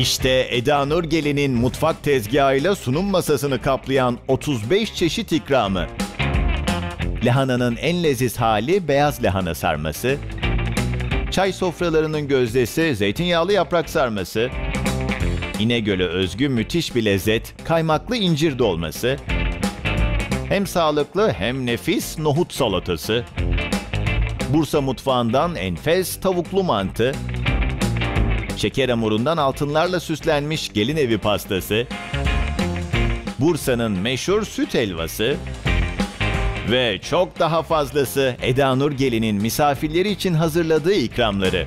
İşte Eda Nurgelin'in mutfak tezgahıyla sunum masasını kaplayan 35 çeşit ikramı. Lahananın en leziz hali beyaz lahana sarması. Çay sofralarının gözdesi zeytinyağlı yaprak sarması. İnegöl'e özgü müthiş bir lezzet kaymaklı incir dolması. Hem sağlıklı hem nefis nohut salatası. Bursa mutfağından enfes tavuklu mantı. Şeker hamurundan altınlarla süslenmiş gelin evi pastası. Bursa'nın meşhur süt helvası. Ve çok daha fazlası Eda Nur Gelin'in misafirleri için hazırladığı ikramları.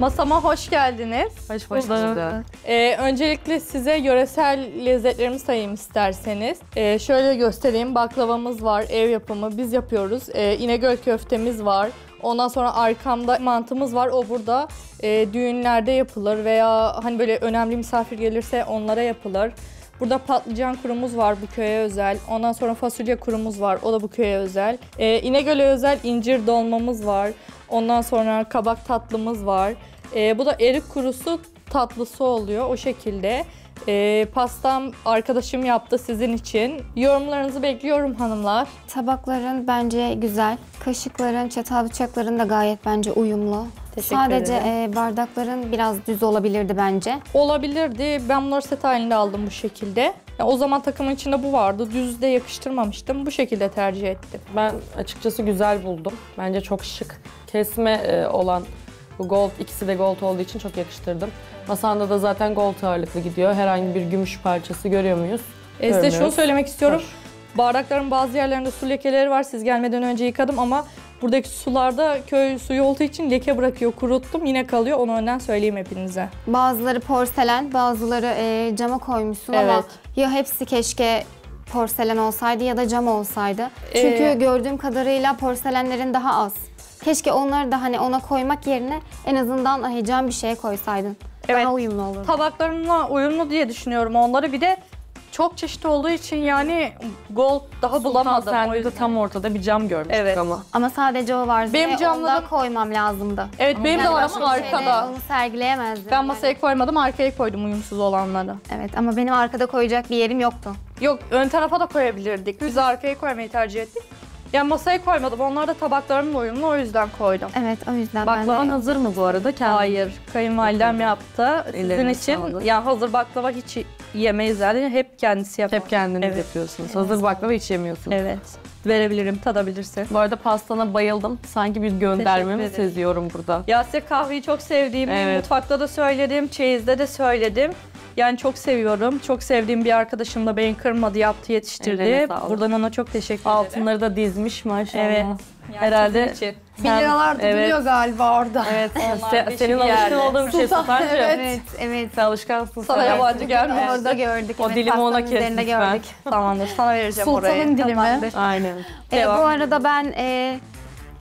Masama hoş geldiniz. Hoş bulduk. Ee, öncelikle size yöresel lezzetlerimi sayayım isterseniz. Ee, şöyle göstereyim. Baklavamız var, ev yapımı. Biz yapıyoruz. Ee, İnegöl köftemiz var. Ondan sonra arkamda mantımız var. O burada e, düğünlerde yapılır veya hani böyle önemli misafir gelirse onlara yapılır. Burada patlıcan kurumuz var bu köye özel. Ondan sonra fasulye kurumuz var. O da bu köye özel. Ee, İnegöl'e özel incir dolmamız var. Ondan sonra kabak tatlımız var. Ee, bu da erik kurusu tatlısı oluyor o şekilde. Ee, pastam arkadaşım yaptı sizin için. Yorumlarınızı bekliyorum hanımlar. Tabakların bence güzel. Kaşıkların, çatal bıçakların da gayet bence uyumlu. Teşekkür Sadece ederim. e, bardakların biraz düz olabilirdi bence. Olabilirdi. Ben bunları set halinde aldım bu şekilde. Ya, o zaman takımın içinde bu vardı. Düz de yakıştırmamıştım. Bu şekilde tercih ettim. Ben açıkçası güzel buldum. Bence çok şık. Kesme e, olan bu gold, ikisi de gold olduğu için çok yakıştırdım. Masanda da zaten gold ağırlıklı gidiyor. Herhangi bir gümüş parçası görüyor muyuz? E, size şunu Görmüyoruz. söylemek istiyorum. Hoş. Bardakların bazı yerlerinde su lekeleri var. Siz gelmeden önce yıkadım ama buradaki sularda köy suyu olduğu için leke bırakıyor. Kuruttum yine kalıyor. Onu önden söyleyeyim hepinize. Bazıları porselen, bazıları e, cama koymuşsun ama Evet. ya hepsi keşke porselen olsaydı ya da cam olsaydı. Çünkü Ee, gördüğüm kadarıyla porselenlerin daha az. Keşke onları da hani ona koymak yerine en azından cam bir şeye koysaydın. Evet. Daha uyumlu olurdu. Tabaklarımla uyumlu diye düşünüyorum onları. Bir de çok çeşit olduğu için yani gold daha bulamadım. o Sende de tam ortada bir cam görmüştük Evet. ama. Ama sadece o vardı Benim ve camlarım- onda koymam lazımdı. Evet benim de var ama arkada. Onu sergileyemezdim. Ben yani. masaya koymadım arkaya koydum uyumsuz olanları. Evet ama benim arkada koyacak bir yerim yoktu. Yok ön tarafa da koyabilirdik. Biz arkaya koymayı tercih ettik. Yani masaya koymadım. Onlar da tabaklarımla uyumlu o yüzden koydum. Evet o yüzden ben Baklavan de... hazır mı bu arada? Kendin- Hayır, kayınvalidem yaptı. Sizin Ellerine için sağlık. ya hazır baklava hiç yemeyiz zaten. Hep kendisi yapar. Hep kendiniz Evet. yapıyorsunuz. Hazır baklava hiç yemiyorsunuz. Evet. Verebilirim, tadabilirsin. Bu arada pastana bayıldım. Sanki bir gönderme mi seziyorum burada? Ya size kahveyi çok sevdiğimi Evet. mutfakta da söyledim, çeyizde de söyledim. Yani çok seviyorum. Çok sevdiğim bir arkadaşım da beni kırmadı, yaptı, yetiştirdi. Ellerine sağlık. Buradan ona çok teşekkür ederim. Altınları da dizmiş maşallah. Evet. Herhalde için. sen- 1 liralar da evet, duruyor galiba orada. Evet, Onlar se- senin alışkın yerde. olduğun bir şey Sultan, Sultancığım. evet. Evet, evet. Sen alışkansın. Sana sen. yabancı gelmez. Orada gördük. O evet, dilimi ona pastanın üzerinde kes lütfen. gördük. Tamamdır, sana vereceğim orayı. Sultanın dilimi. Tamamdır. Aynen. Ee, Devam. bu arada ben e,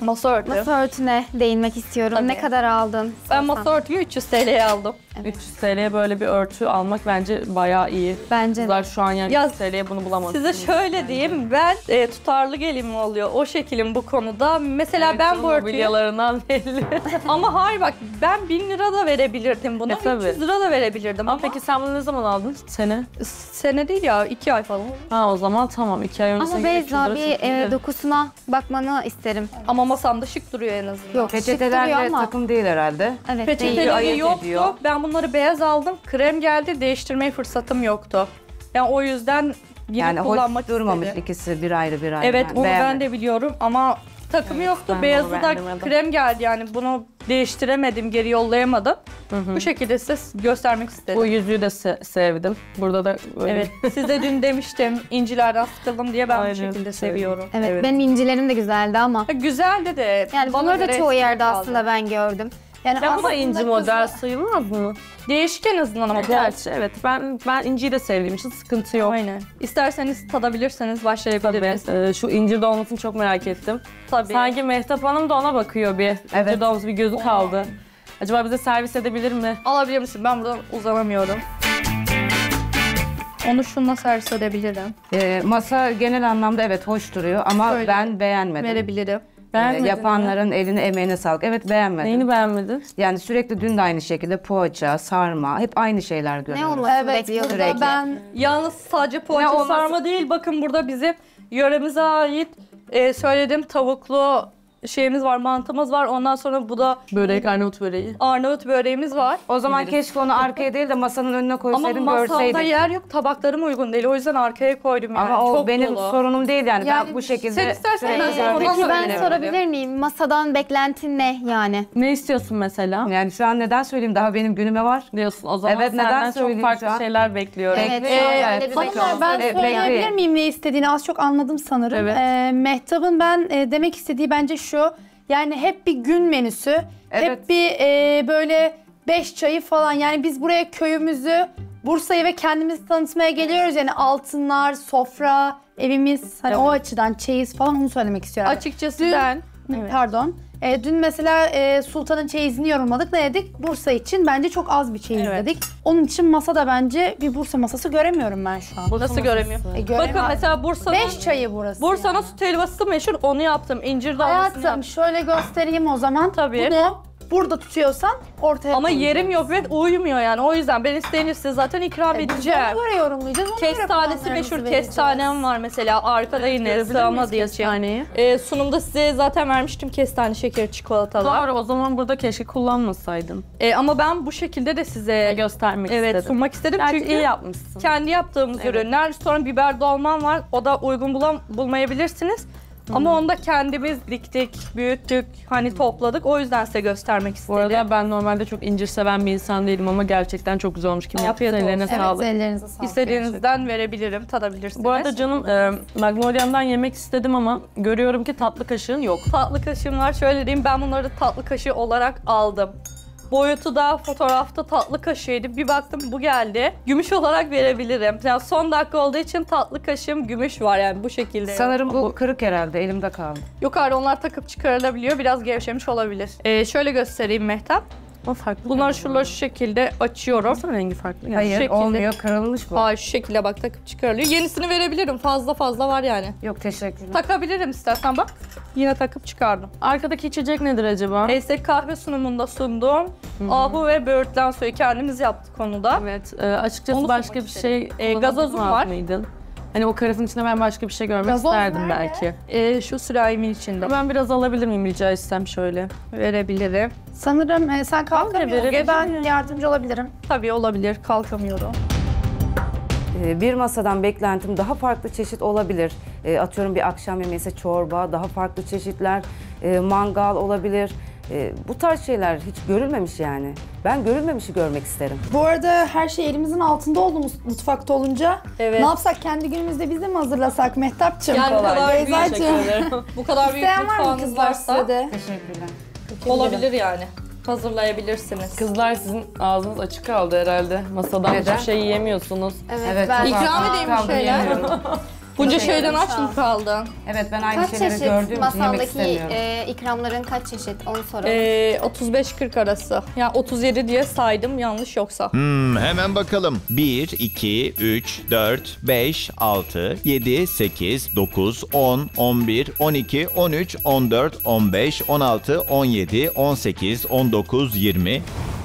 Masa örtü. masa örtüne değinmek istiyorum. Tabii. Ne kadar aldın? Ben Sorsan. masa örtüyü 300 TL'ye aldım. 300 TL'ye böyle bir örtü almak bence bayağı iyi. Bence de. Kızlar şu an yani Ya, 300 TL'ye bunu bulamadım. Size şöyle diyeyim, ben e, tutarlı gelinim oluyor. O şekilim bu konuda. Mesela ben bu örtüyü... Mobilyalarından belli. Ama hayır bak, ben 1000 lira da verebilirdim buna, E, tabii. 300 lira da verebilirdim. Ama Ama peki sen bunu ne zaman aldın? Sene? sene değil ya, 2 ay falan. Ha o zaman tamam. 2 ay önce Ama sen Beyza 300 lira bir e, dokusuna bakmanı isterim. Ama masamda şık duruyor en azından. Yok şık duruyor Peçetelerle ama. takım değil herhalde. Evet değil. Peçeteleri yoktu. ediyor. Ben bunları beyaz aldım. Krem geldi, değiştirmeye fırsatım yoktu. Yani o yüzden girip Yani kullanmak hoş durmamış istedim. ikisi bir ayrı bir ayrı. Evet, onu ben de biliyorum ama takımı yoktu. ben de Beyazı da krem geldi yani bunu değiştiremedim, geri yollayamadım. Bu şekilde size göstermek istedim. Bu yüzüğü de se- sevdim. Burada da böyle Evet, size dün demiştim incilerden sıkıldım diye ben Aynen, bu şekilde evet. seviyorum. Evet, Evet. benim incilerim de güzeldi ama. Ha, Güzeldi de. Yani bunları da çoğu yerde kaldı. aslında ben gördüm. Yani Ya bu da aslında inci kızlar- model sayılmaz mı? Değişken azından ama. Gerçi evet ben ben inciyi de sevdiğim için sıkıntı yok. Aynen. İsterseniz tadabilirseniz Tabii. başlayabiliriz. Ee, şu incir dolmasını çok merak ettim. Tabii. Sanki Mehtap Hanım da ona bakıyor bir. Evet. İncir dolması bir gözü kaldı. Acaba bize servis edebilir mi? Alabilir misin? Ben buradan uzanamıyorum. Onu şununla servis edebilirim. Ee, masa genel anlamda evet hoş duruyor ama Şöyle. ben beğenmedim. Verebilirim. Beğenmedin Yapanların eline emeğine sağlık. Evet beğenmedim. Neyini beğenmedin? Yani sürekli dün de aynı şekilde poğaça, sarma hep aynı şeyler Ne görüyorum. olmasını Evet sürekli. ben Yalnız sadece Ne poğaça olması- sarma değil. Bakın burada bizim yöremize ait e, söyledim tavuklu şeyimiz var, mantımız var. Ondan sonra bu da Börek, Arnavut böreği. Arnavut böreğimiz var. O zaman keşke onu arkaya değil de masanın önüne Ama koysaydın masamda görseydik. yer yok, tabaklarım uygun değil. O yüzden arkaya koydum yani. Ama o Çok benim dolu. sorunum değil yani. Yani ben bu şekilde sen istersen sürekli ben görmek sorayım. Peki ben sorabilir miyim? Masadan beklentin ne yani? Ne istiyorsun mesela? Yani şu an neden söyleyeyim? Daha benim günüme var. Diyorsun o zaman Evet, neden senden çok söyleyeyim farklı şu an? şeyler bekliyorum. Evet, Bekle, şu an öyle bir. Hanımlar ben Evet, söyleyebilir bekleyin. miyim ne istediğini az çok anladım sanırım. Evet. Ee, Mehtap'ın ben e, demek istediği bence şu. Yani hep bir gün menüsü. Evet. Hep bir e, böyle beş çayı falan. Yani biz buraya köyümüzü, Bursa'yı ve kendimizi tanıtmaya geliyoruz. Yani altınlar, sofra, evimiz. Hani o açıdan çeyiz falan onu söylemek istiyorum. Açıkçası Dün- ben Pardon. E, dün mesela e, Sultan'ın çeyizini yorumladık. Ne dedik? Bursa için bence çok az bir çeyiz Evet. dedik. Onun için masada bence bir Bursa masası göremiyorum ben şu an. nasıl göremiyorum? E, göremiyorum. Bakın mesela Bursa'nın Beş çayı burası. Bursa'nın yani. süt helvası meşhur. Onu yaptım. İncir dalgasını Hayatım yaptım. şöyle göstereyim o zaman. Tabii. Bunu burada tutuyorsan ortaya Ama koyacağız. yerim yok ve uyumuyor yani. O yüzden ben isteğini size zaten ikram E, edeceğim. ona göre yorumlayacağız. Ona Kestanesi meşhur kestanem var mesela. Arkada yine Görebilir sığama miyiz diye kestaneyi? Ee, sunumda size zaten vermiştim kestane şekeri çikolatalar. Doğru o zaman burada keşke kullanmasaydın. Ee, ama ben bu şekilde de size E, göstermek evet istedim. sunmak istedim. Gerçi Çünkü iyi yapmışsın. kendi yaptığımız Evet. ürünler. Sonra biber dolmam var. O da uygun bulam bulmayabilirsiniz. Ama onu da kendimiz diktik, büyüttük, hani topladık. O yüzden size göstermek Bu istedim. arada ben normalde çok incir seven bir insan değilim ama gerçekten çok güzel olmuş. Kim Afiyet yaptıysa ellerine. Evet sağlık. ellerinize sağlık. İstediğinizden verebilirim, tadabilirsiniz. Bu arada canım e, Magnolia'mdan yemek istedim ama görüyorum ki tatlı kaşığın yok. tatlı kaşığım var. Şöyle diyeyim ben bunları tatlı kaşığı olarak aldım. Boyutu da fotoğrafta tatlı kaşığıydı. Bir baktım bu geldi. Gümüş olarak verebilirim. Yani son dakika olduğu için tatlı kaşığım gümüş var yani bu şekilde. Sanırım bu kırık herhalde elimde kaldı. Yukarıda onlar takıp çıkarılabiliyor. Biraz gevşemiş olabilir. Ee, şöyle göstereyim Mehtap. O farklı. Bunları şuraları şu şekilde açıyorum. Nasıl rengi farklı? Hayır şekilde. olmuyor kırılmış bu. Aa şu şekilde bak takıp çıkarılıyor. Yenisini verebilirim. Fazla fazla var yani. Yok teşekkürler. Takabilirim istersen bak. Yine takıp çıkardım. Arkadaki içecek nedir acaba? Esek kahve sunumunda sunduğum ahu ve böğürtlen suyu kendimiz yaptık onu da. Evet, e, açıkçası Onu başka bir şey E, gazozum var. Mıydın? Hani o karafın içinde ben başka bir şey görmek Gazoz isterdim nerede? belki. Ee, şu sürahimin içinde Ben biraz alabilir miyim rica etsem şöyle? verebilirim. Sanırım e, sen kalkamıyorsun. Ben yardımcı olabilirim. Tabii olabilir, kalkamıyorum. Ee, Bir masadan beklentim daha farklı çeşit olabilir. Ee, Atıyorum bir akşam yemeği ise çorba, daha farklı çeşitler, e, mangal olabilir. Ee, Bu tarz şeyler hiç görülmemiş yani. Ben görülmemişi görmek isterim. Bu arada her şey elimizin altında oldu mus- mutfakta olunca. Evet. Ne yapsak kendi günümüzde biz de mi hazırlasak Mehtapçığım? Yani bu kadar büyük Beyza'cığım. Bu kadar büyük İsteyen var mı mutfağınız kızlar varsa size de? Teşekkürler. olabilir yani. Hazırlayabilirsiniz. Kızlar sizin ağzınız açık kaldı herhalde. Masadan Neden? hiçbir şey yiyemiyorsunuz. Evet, Evet, ben İkram edeyim bir şeyler. Bunca Şey şeyden şu aç an. mı kaldın? Evet ben aynı kaç şeyleri çeşit gördüğüm için yemek istemiyorum. e, ikramların kaç çeşit onu soralım. Ee, 35-40 arası. Yani 37 diye saydım yanlış yoksa. Hmm, hemen bakalım. 1, 2, 3, 4, 5, 6, 7, 8, 9, 10, 11, 12, 13, 14, 15, 16, 17, 18, 19, 20,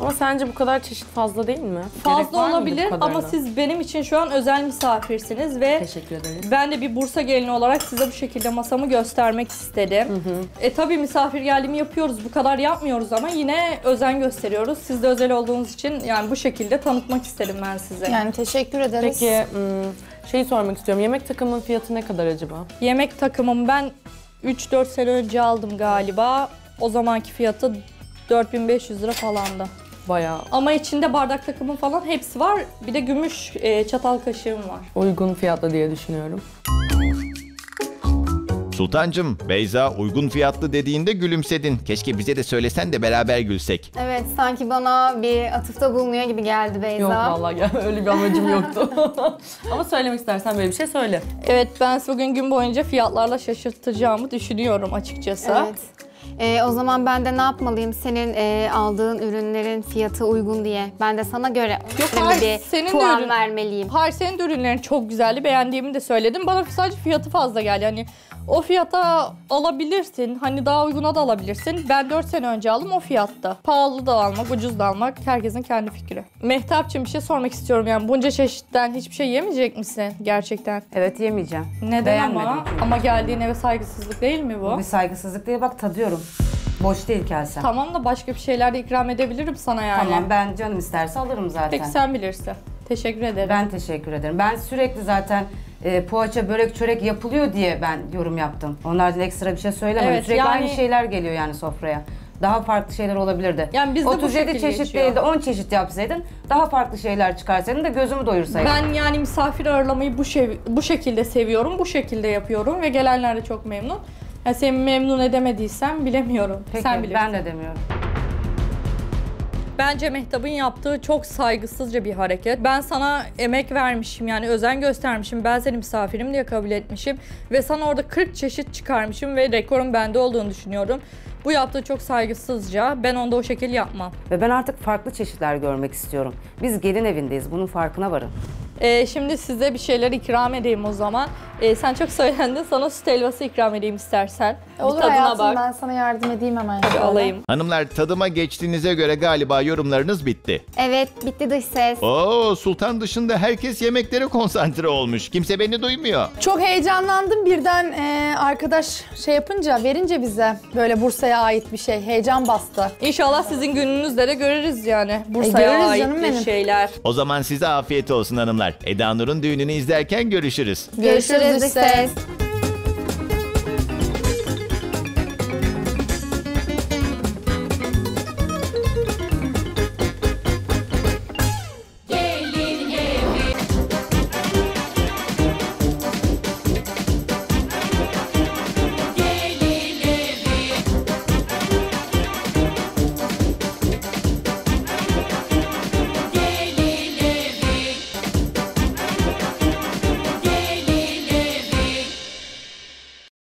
Ama sence bu kadar çeşit fazla değil mi? Gerek Fazla var mıydı bu olabilir kadarına? ama siz benim için şu an özel misafirsiniz ve Teşekkür ederim. ben de bir Bursa gelini olarak size bu şekilde masamı göstermek istedim. E tabii misafir geldiğimi yapıyoruz. Bu kadar yapmıyoruz ama yine özen gösteriyoruz. Siz de özel olduğunuz için yani bu şekilde tanıtmak istedim ben size. Yani teşekkür ederiz. Peki hmm, şeyi sormak istiyorum. Yemek takımının fiyatı ne kadar acaba? Yemek takımımı ben 3-4 sene önce aldım galiba. O zamanki fiyatı 4500 lira falandı. Bayağı Ama içinde bardak takımı falan hepsi var. Bir de gümüş e, çatal kaşığım var. uygun fiyatlı diye düşünüyorum. Sultancım, Beyza uygun fiyatlı dediğinde gülümsedin. Keşke bize de söylesen de beraber gülsek. Evet sanki bana bir atıfta bulunuyor gibi geldi Beyza. Yok vallahi ya öyle bir amacım yoktu. Ama söylemek istersen böyle bir şey söyle. Evet ben size bugün gün boyunca fiyatlarla şaşırtacağımı düşünüyorum açıkçası. Evet. Ee, o zaman ben de ne yapmalıyım? Senin e, aldığın ürünlerin fiyatı uygun diye. Ben de sana göre Yok, hayır, bir senin de puan ürün- vermeliyim. Hayır senin de ürünlerin çok güzeldi. Beğendiğimi de söyledim. Bana sadece fiyatı fazla geldi. Hani o fiyata alabilirsin. Hani daha uyguna da alabilirsin. Ben 4 sene önce aldım o fiyatta. Pahalı da almak, ucuz da almak herkesin kendi fikri. Mehtapçığım bir şey sormak istiyorum. Yani bunca çeşitten hiçbir şey yemeyecek misin gerçekten? Evet yemeyeceğim. Neden Beğenmedim ama? Ama geldiğin eve saygısızlık değil mi bu? Bir saygısızlık diye bak tadıyorum. Boş değil kelsem. Tamam da başka bir şeyler de ikram edebilirim sana yani. Tamam ben canım isterse alırım zaten. Peki sen bilirsin. Teşekkür ederim. Ben teşekkür ederim. Ben sürekli zaten e, poğaça, börek, çörek yapılıyor diye ben yorum yaptım. Onlardan ekstra bir şey söylemedim. Evet, sürekli yani- aynı şeyler geliyor yani sofraya. Daha farklı şeyler olabilirdi. Yani bu 37 şekil çeşit geçiyor. değil de 10 çeşit yapsaydın daha farklı şeyler çıkarsaydın da gözümü doyursaydın. Ben yani misafir ağırlamayı bu şey, bu şekilde seviyorum, bu şekilde yapıyorum ve gelenler de çok memnun. Yani seni memnun edemediysem bilemiyorum. Peki Sen bilirsin. ben de demiyorum. Bence Mehtap'ın yaptığı çok saygısızca bir hareket. Ben sana emek vermişim yani özen göstermişim. Ben seni misafirim diye kabul etmişim. Ve sana orada 40 çeşit çıkarmışım ve rekorun bende olduğunu düşünüyorum. Bu yaptığı çok saygısızca. Ben onda o şekil yapmam. Ve ben artık farklı çeşitler görmek istiyorum. Biz gelin evindeyiz. Bunun farkına varın. Ee, şimdi size bir şeyler ikram edeyim o zaman. Ee, sen çok söylendin. Sana süt helvası ikram edeyim istersen. Bir Olur tadına hayatım bak. ben sana yardım edeyim hemen. Bir şöyle. alayım. Hanımlar tadıma geçtiğinize göre galiba yorumlarınız bitti. Evet bitti dış ses. Oo Sultan dışında herkes yemeklere konsantre olmuş. Kimse beni duymuyor. Çok heyecanlandım birden e, arkadaş şey yapınca verince bize böyle Bursa'ya ait bir şey heyecan bastı. İnşallah sizin gününüzde de görürüz yani. Bursa'ya görürüz ait canım bir benim. şeyler. O zaman size afiyet olsun hanımlar. Eda Nur'un düğününü izlerken görüşürüz. Görüşürüz Görüşürüz dış dış ses. ses.